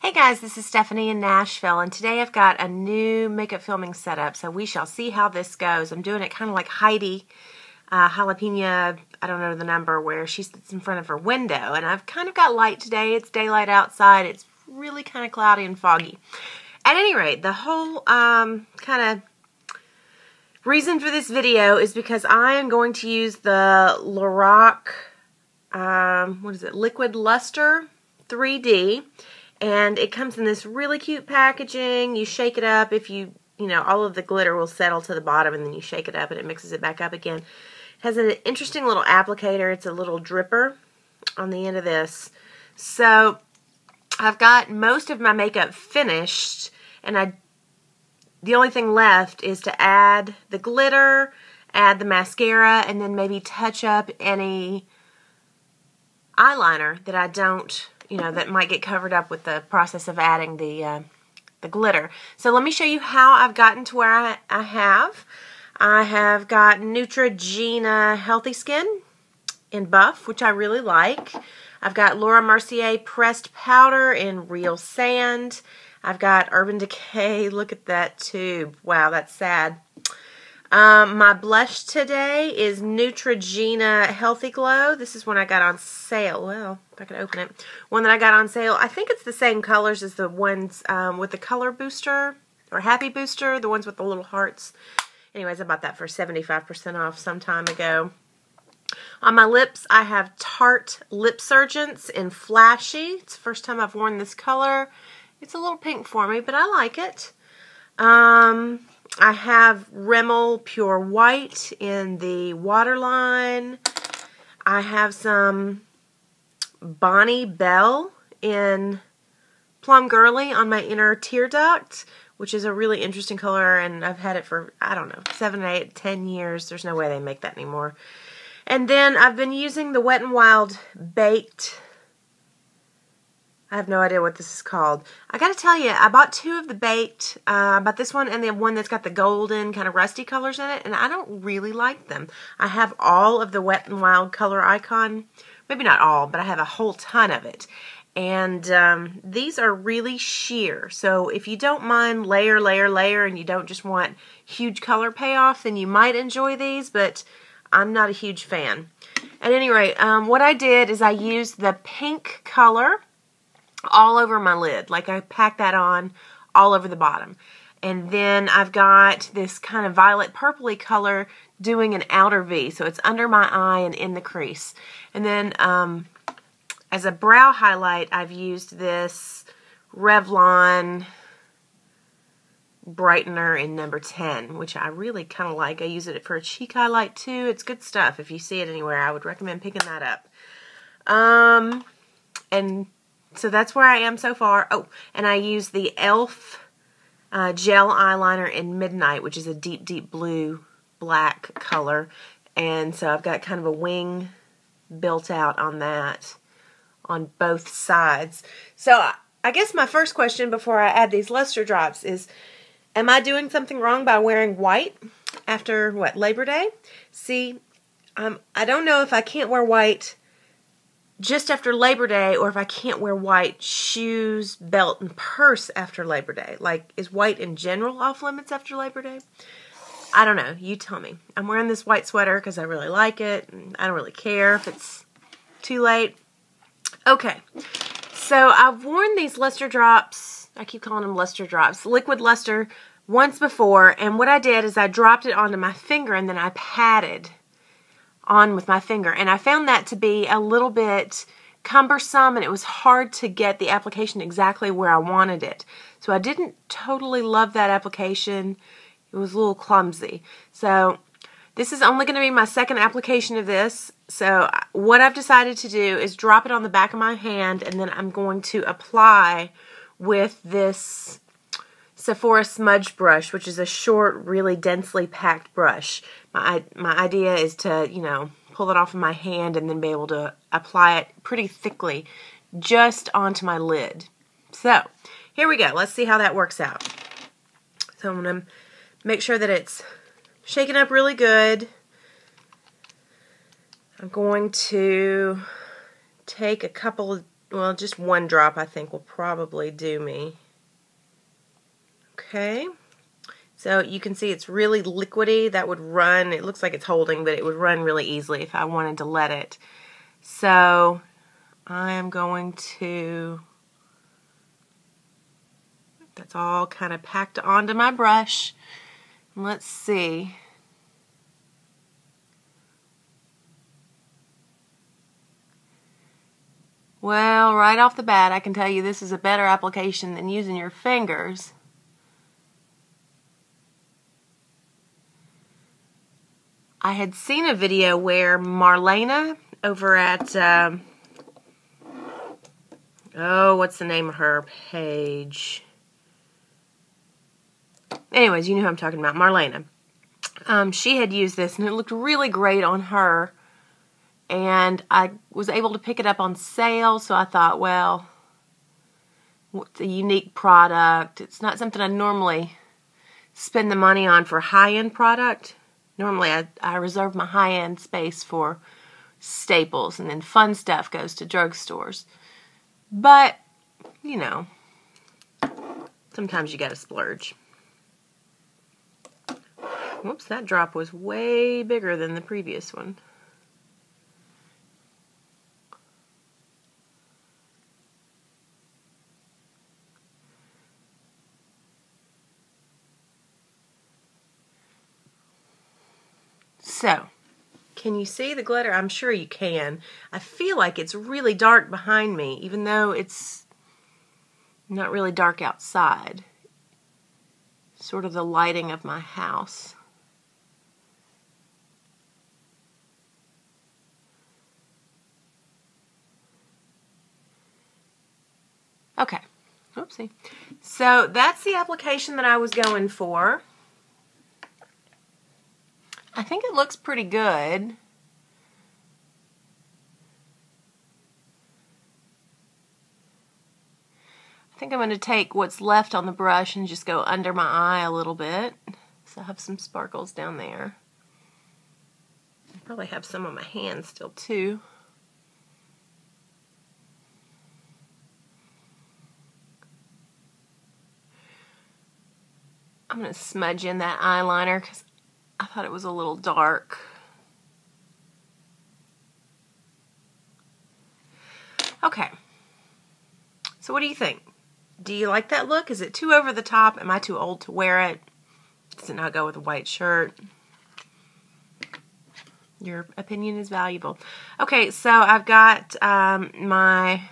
Hey guys, this is Stephanie in Nashville, and today I've got a new makeup filming setup, so we shall see how this goes. I'm doing it kind of like Heidi, uh, Jalapeno, I don't know the number, where she sits in front of her window, and I've kind of got light today. It's daylight outside. It's really kind of cloudy and foggy. At any rate, the whole um, kind of reason for this video is because I am going to use the Lorac, um, what is it, Liquid Luster 3D and it comes in this really cute packaging. You shake it up if you, you know, all of the glitter will settle to the bottom and then you shake it up and it mixes it back up again. It has an interesting little applicator. It's a little dripper on the end of this. So I've got most of my makeup finished and I the only thing left is to add the glitter, add the mascara, and then maybe touch up any eyeliner that I don't you know, that might get covered up with the process of adding the, uh, the glitter. So let me show you how I've gotten to where I, I have. I have got Neutrogena Healthy Skin in Buff, which I really like. I've got Laura Mercier Pressed Powder in Real Sand. I've got Urban Decay. Look at that tube. Wow, that's sad. Um, my blush today is Neutrogena Healthy Glow. This is one I got on sale. Well, if I can open it. One that I got on sale. I think it's the same colors as the ones um, with the color booster or happy booster, the ones with the little hearts. Anyways, I bought that for 75% off some time ago. On my lips, I have Tarte Lip Surgence in Flashy. It's the first time I've worn this color. It's a little pink for me, but I like it. Um, I have Rimmel Pure White in the waterline. I have some Bonne Bell in Plum Girly on my inner tear duct, which is a really interesting color, and I've had it for, I don't know, seven, eight, ten years. There's no way they make that anymore. And then I've been using the Wet n Wild Baked I have no idea what this is called. I gotta tell you, I bought two of the baked. Uh, I bought this one and the one that's got the golden kind of rusty colors in it, and I don't really like them. I have all of the Wet n Wild color icon. Maybe not all, but I have a whole ton of it. And um, these are really sheer. So if you don't mind layer, layer, layer, and you don't just want huge color payoff, then you might enjoy these, but I'm not a huge fan. At any rate, um, what I did is I used the pink color all over my lid. Like I packed that on all over the bottom. And then I've got this kind of violet purpley color doing an outer V. So it's under my eye and in the crease. And then um, as a brow highlight, I've used this Revlon brightener in number 10, which I really kind of like. I use it for a cheek highlight too. It's good stuff. If you see it anywhere, I would recommend picking that up. Um, and so that's where I am so far. Oh, and I use the e.l.f. Uh, gel eyeliner in Midnight, which is a deep, deep blue black color. And so I've got kind of a wing built out on that on both sides. So I guess my first question before I add these luster drops is, am I doing something wrong by wearing white after, what, Labor Day? See, um, I don't know if I can't wear white just after Labor Day or if I can't wear white shoes, belt, and purse after Labor Day. Like, is white in general off limits after Labor Day? I don't know. You tell me. I'm wearing this white sweater because I really like it. I don't really care if it's too late. Okay. So I've worn these luster drops. I keep calling them luster drops. Liquid luster once before. And what I did is I dropped it onto my finger and then I patted on with my finger. And I found that to be a little bit cumbersome and it was hard to get the application exactly where I wanted it. So I didn't totally love that application. It was a little clumsy. So this is only going to be my second application of this. So what I've decided to do is drop it on the back of my hand and then I'm going to apply with this Sephora Smudge Brush, which is a short, really densely packed brush. My, my idea is to, you know, pull it off of my hand and then be able to apply it pretty thickly just onto my lid. So, here we go. Let's see how that works out. So I'm going to make sure that it's shaken up really good. I'm going to take a couple well, just one drop I think will probably do me. Okay. So you can see it's really liquidy. That would run, it looks like it's holding, but it would run really easily if I wanted to let it. So I am going to, that's all kind of packed onto my brush. Let's see. Well, right off the bat, I can tell you this is a better application than using your fingers. I had seen a video where Marlena over at, um, oh, what's the name of her page? Anyways, you know who I'm talking about, Marlena. Um, she had used this and it looked really great on her and I was able to pick it up on sale. So I thought, well, it's a unique product. It's not something I normally spend the money on for high end product. Normally, I, I reserve my high end space for staples, and then fun stuff goes to drugstores. But, you know, sometimes you got to splurge. Whoops, that drop was way bigger than the previous one. So, can you see the glitter? I'm sure you can. I feel like it's really dark behind me, even though it's not really dark outside. Sort of the lighting of my house. Okay. Oopsie. So that's the application that I was going for. I think it looks pretty good. I think I'm going to take what's left on the brush and just go under my eye a little bit. So I have some sparkles down there. I probably have some on my hand still too. I'm going to smudge in that eyeliner because I thought it was a little dark. Okay. So what do you think? Do you like that look? Is it too over the top? Am I too old to wear it? Does it not go with a white shirt? Your opinion is valuable. Okay, so I've got um, my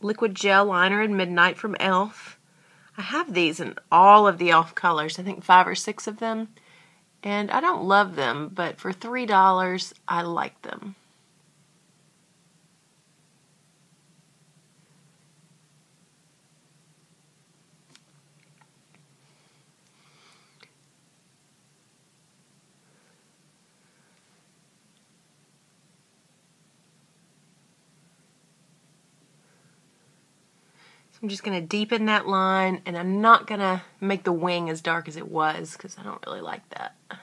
liquid gel liner in Midnight from e.l.f. I have these in all of the e.l.f. colors, I think five or six of them. And I don't love them, but for $3, I like them. So I'm just going to deepen that line and I'm not going to make the wing as dark as it was because I don't really like that. Have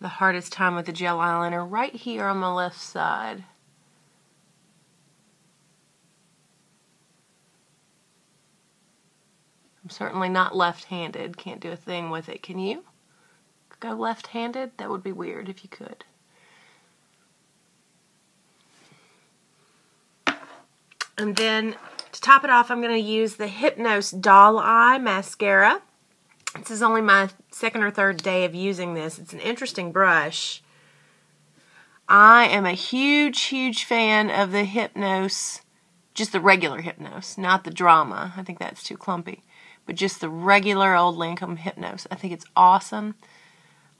the hardest time with the gel eyeliner right here on my left side. Certainly not left-handed. Can't do a thing with it. Can you? Go left-handed? That would be weird if you could. And then to top it off, I'm going to use the Hypnose Doll Eye Mascara. This is only my second or third day of using this. It's an interesting brush. I am a huge, huge fan of the Hypnose, just the regular Hypnose, not the Drama. I think that's too clumpy but just the regular old Lancome Hypnose. I think it's awesome.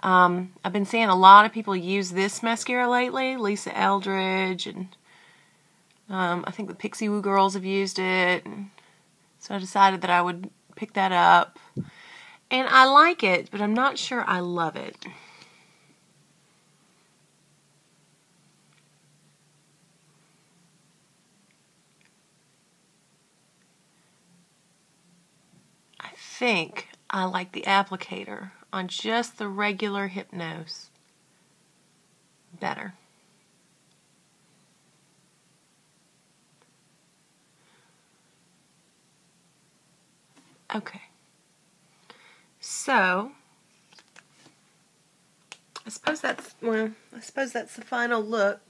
Um, I've been seeing a lot of people use this mascara lately. Lisa Eldridge and um, I think the Pixiwoo girls have used it. So I decided that I would pick that up. And I like it, but I'm not sure I love it. Think I like the applicator on just the regular Hypnose better. Okay. So, I suppose that's, well, I suppose that's the final look.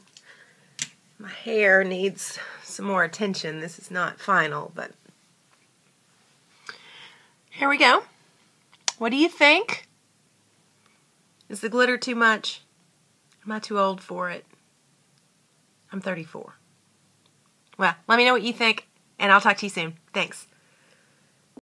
My hair needs some more attention. This is not final, but here we go. What do you think? Is the glitter too much? Am I too old for it? I'm 34. Well, let me know what you think, and I'll talk to you soon. Thanks.